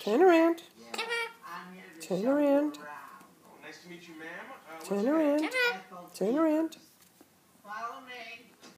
Turn around. Turn around. Turn around. Turn around.